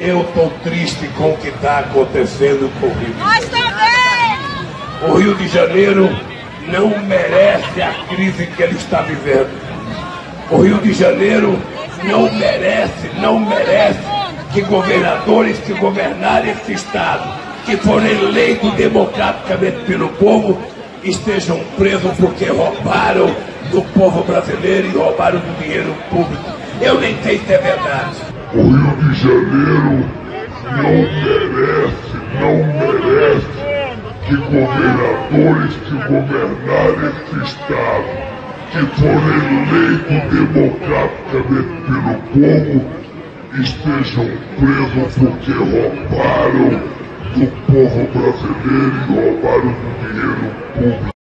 Eu estou triste com o que está acontecendo com o Rio de Nós também! O Rio de Janeiro não merece a crise que ele está vivendo. O Rio de Janeiro não merece, não merece que governadores que governarem esse Estado, que foram eleitos democraticamente pelo povo, estejam presos porque roubaram do povo brasileiro e roubaram do dinheiro público. Eu nem sei se é verdade. O Rio de Janeiro não merece, não merece que governadores que governarem esse Estado, que foram eleitos democraticamente pelo povo, estejam presos porque roubaram do povo brasileiro e roubaram do dinheiro público.